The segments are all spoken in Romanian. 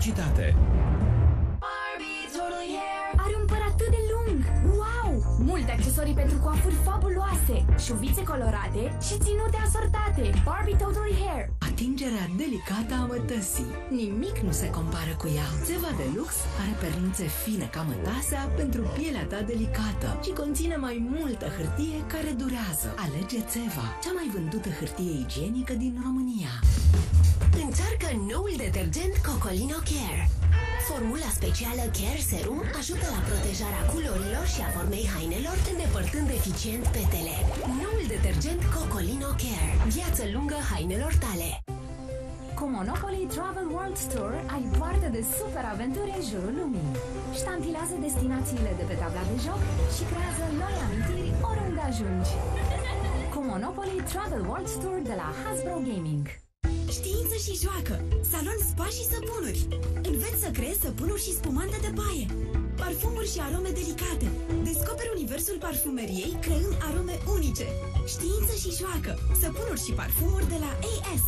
practicitate. Are un păr atât de lung! Wow! Multe accesorii pentru coafuri fabuloase, șuvițe colorate și ținute asortate. Barbie Totally Hair. Atingerea delicată a mătăsii. Nimic nu se compară cu ea. Ceva de lux are pernuțe fine ca mătasea pentru pielea ta delicată și conține mai multă hârtie care durează. Alege Ceva, cea mai vândută hârtie igienică din România. Încearcă noul detergent Cocolino Care. Formula specială Care Serum ajută la protejarea culorilor și a formei hainelor, îndepărtând eficient petele. Noul detergent Cocolino Care. Viață lungă hainelor tale. Cu Monopoly Travel World Tour ai parte de super aventuri în jurul lumii. Ștantilează destinațiile de pe tabla de joc și creează noi amintiri oriunde ajungi. Cu Monopoly Travel World Tour de la Hasbro Gaming. Știință și joacă, salon spa și săpunuri. Înveți să creezi săpunuri și spumante de baie, parfumuri și arome delicate. Descoperi universul parfumeriei creând arome unice. Știință și joacă, săpunuri și parfumuri de la AS.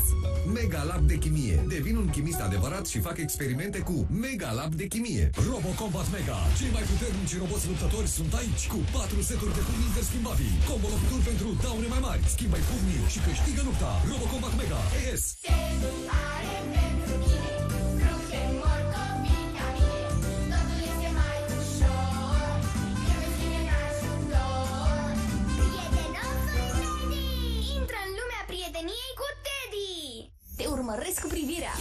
Mega Lab de Chimie. Devin un chimist adevărat și fac experimente cu Mega Lab de Chimie. RoboCombat Mega. Cei mai puternici roboți luptători sunt aici cu 4 seturi de pumni interschimbabili. Combo lovituri pentru daune mai mari. Schimbă-i pumnii și câștigă lupta. RoboCombat Mega. ES. Te urmăresc cu privirea!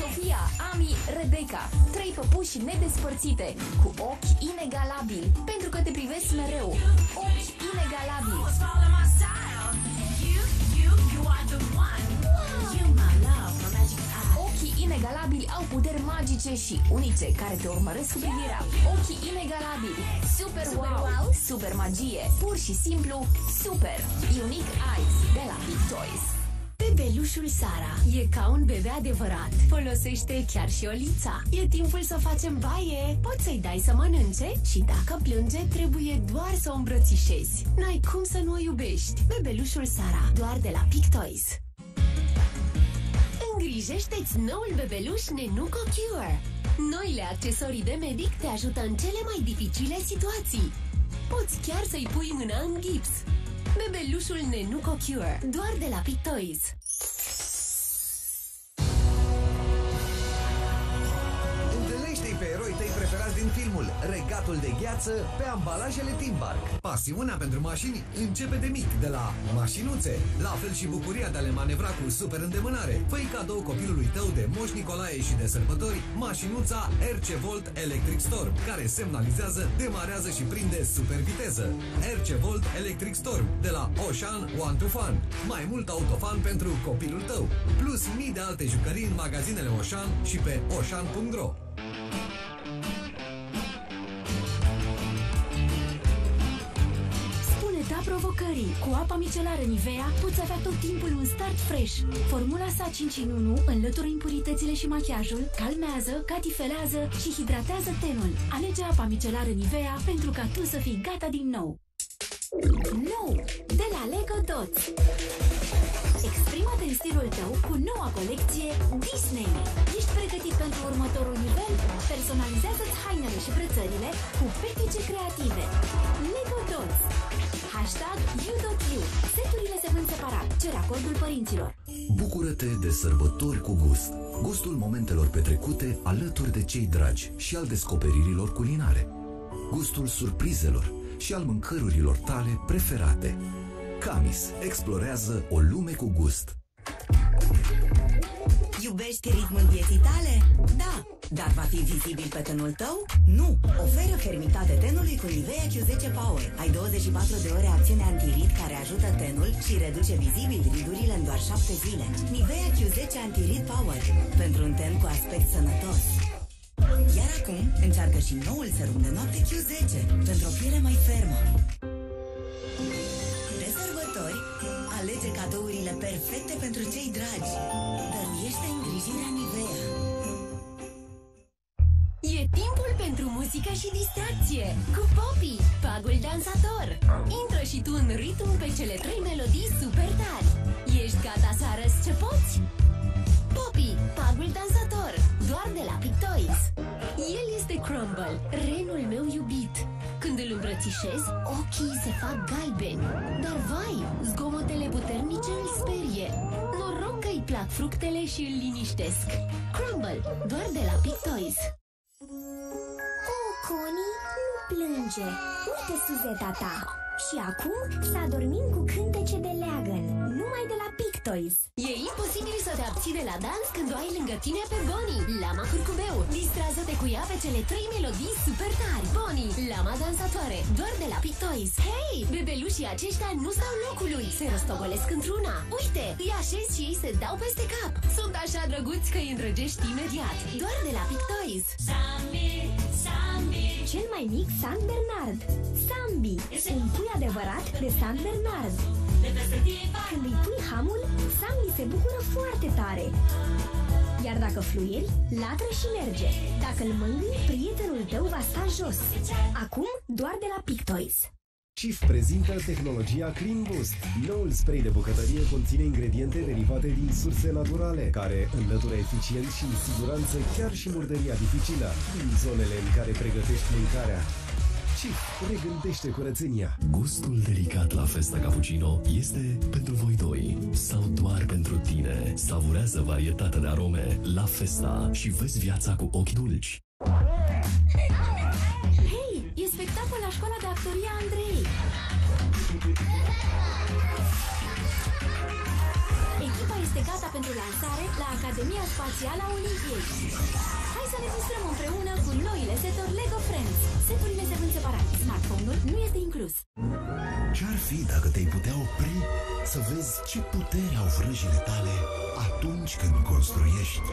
Sofia, Ami, Rebecca, trei păpuși nedespărțite, cu ochi inegalabili, pentru că te privesc mereu. Ochi inegalabili. Ochii inegalabili au puteri magice și unice care te urmăresc cu privirea. Ochii inegalabili. Super wow, super magie, pur și simplu super. Unique Eyes de la Big Toys. Bebelușul Sara e ca un bebe adevărat. Folosește chiar și olița. E timpul să facem baie. Poți să-i dai să mănânce și dacă plânge, trebuie doar să o îmbrățișezi. N-ai cum să nu o iubești. Bebelușul Sara, doar de la Pictoys. Îngrijește-ți noul bebeluș Nenuco Cure. Noile accesorii de medic te ajută în cele mai dificile situații. Poți chiar să-i pui mâna în gips. Bebelușul Nenuco Cure, doar de la Pictoys. Filmul Regatul de gheață pe ambalajele Timbark. Pasiunea pentru mașini începe de mic, de la mașinuțe. La fel și bucuria de a le manevra cu super îndemânare. fă cadou copilului tău de Moș Nicolae și de sărbători mașinuța RC Volt Electric Storm, care semnalizează, demarează și prinde super viteză. RC Volt Electric Storm de la Ocean One to Fun. Mai mult autofan pentru copilul tău. Plus mii de alte jucării în magazinele Ocean și pe ocean.ro. provocării! Cu apa micelară Nivea poți avea tot timpul un start fresh. Formula sa 5 în 1 înlătură impuritățile și machiajul, calmează, catifelează și hidratează tenul. Alege apa micelară Nivea pentru ca tu să fii gata din nou. Nou! De la Lego Dots! Exprimă-te în stilul tău cu noua colecție Disney. Ești pregătit pentru următorul nivel? Personalizează-ți hainele și brățările cu petice creative. Lego Dots. Hashtag you.you. Seturile se vând separat. Cer acordul părinților. Bucură-te de sărbători cu gust. Gustul momentelor petrecute alături de cei dragi și al descoperirilor culinare. Gustul surprizelor și al mâncărurilor tale preferate. Camis explorează o lume cu gust. Iubești ritmul vieții tale? Da. Dar va fi vizibil pe tenul tău? Nu. Oferă fermitate tenului cu Nivea Q10 Power. Ai 24 de ore acțiune antirid care ajută tenul și reduce vizibil ridurile în doar 7 zile. Nivea Q10 Antirid Power. Pentru un ten cu aspect sănătos. Iar acum încearcă și noul serum de noapte Q10 pentru o piele mai fermă. Alege cadourile perfecte pentru cei dragi. Dăruiește îngrijirea Nivea. E timpul pentru muzică și distracție cu Poppy, pagul dansator. Intră și tu în ritm pe cele trei melodii super tari. Ești gata să arăți ce poți? Poppy, pagul dansator. Toys. El este Crumble, renul meu iubit. Când îl îmbrățișez, ochii se fac galbeni. Dar vai, zgomotele puternice îl sperie. Noroc că îi plac fructele și îl liniștesc. Crumble, doar de la Pic Toys. Oh, Connie, nu plânge. Uite suzeta ta. Și acum să adormim cu cântece de leagăn, numai de la Pictoys. E imposibil să te abții de la dans când o ai lângă tine pe Bonnie, lama curcubeu. Distrează-te cu ea pe cele trei melodii super tari. Bonnie, lama dansatoare, doar de la Pictoys. Hei, bebelușii aceștia nu stau locului, se rostogolesc într-una. Uite, îi așezi și ei se dau peste cap. Sunt așa drăguți că îi îndrăgești imediat, doar de la Pictoys. Sambi, Sambi. Cel mai mic San Bernard. Sambi, un pui adevărat de San Bernard. Când îi pui hamul, Sambi se bucură foarte tare. Iar dacă fluieri, latră și merge. Dacă îl mângâi, prietenul tău va sta jos. Acum, doar de la Pictoys. Cif prezintă tehnologia Clean Boost. Noul spray de bucătărie conține ingrediente derivate din surse naturale, care înlătură eficient și în siguranță chiar și murdăria dificilă din zonele în care pregătești mâncarea. Cif regândește curățenia. Gustul delicat la Festa Cappuccino este pentru voi doi sau doar pentru tine. Savurează varietatea de arome la Festa și vezi viața cu ochi dulci. școala de actorie a Andrei. Echipa este gata pentru lansare la Academia Spațială a Olimpiei. Hai să ne distrăm împreună cu noile seturi Lego Friends. Seturile se vând separat. Smartphone-ul nu este inclus. Ce-ar fi dacă te-ai putea opri să vezi ce putere au vrăjile tale atunci când construiești?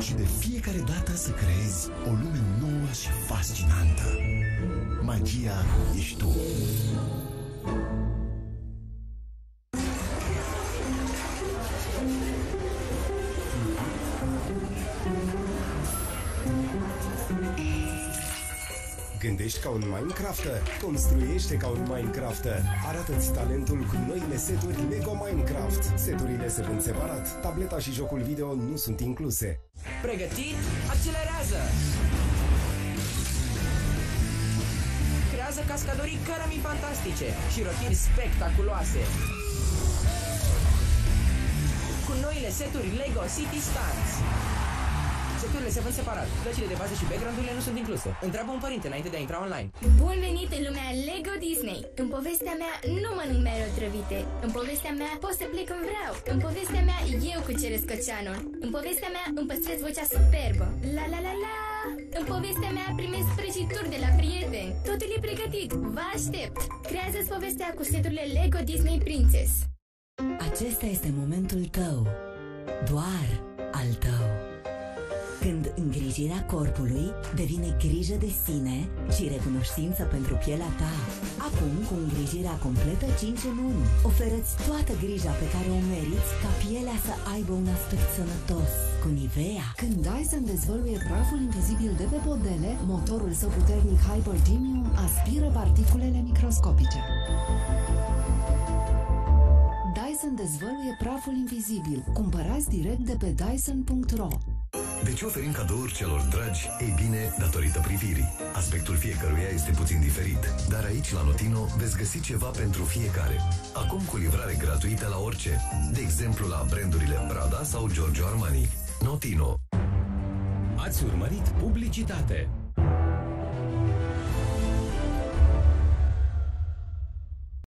Și de fiecare dată să creezi o lume nouă și fascinantă. Magia ești tu. Gândești ca un Minecrafter? Construiește ca un Minecrafter. Arată-ți talentul cu noile seturi Lego Minecraft. Seturile se vând separat. Tableta și jocul video nu sunt incluse. Pregătit? Accelerează! Creează cascadorii cărămii fantastice și rotiri spectaculoase. Cu noile seturi Lego City Stars. Seturile se vând separat. Plăcile de bază și background-urile nu sunt incluse. Întreabă un părinte înainte de a intra online. Bun venit în lumea Lego Disney! În povestea mea nu mănânc mereu trăvite. În povestea mea pot să plec când vreau. În povestea mea eu cuceresc oceanul. În povestea mea îmi păstrez vocea superbă. La la la la! În povestea mea primesc prăjituri de la prieteni. Totul e pregătit. Vă aștept! Creează-ți povestea cu seturile Lego Disney Princess. Acesta este momentul tău. Doar al tău. Când îngrijirea corpului devine grijă de sine și recunoștință pentru pielea ta. Acum, cu îngrijirea completă 5 în 1, oferă-ți toată grija pe care o meriți ca pielea să aibă un aspect sănătos. Cu Nivea. Când Dyson dezvăluie praful invizibil de pe podele, motorul său puternic Hypergenium aspiră particulele microscopice. Dyson dezvăluie praful invizibil. Cumpărați direct de pe Dyson.ro De ce oferim cadouri celor dragi? Ei bine, datorită privirii. Aspectul fiecăruia este puțin diferit, dar aici la Notino veți găsi ceva pentru fiecare. Acum cu livrare gratuită la orice, de exemplu la brandurile Prada sau Giorgio Armani. Notino. Ați urmărit publicitate.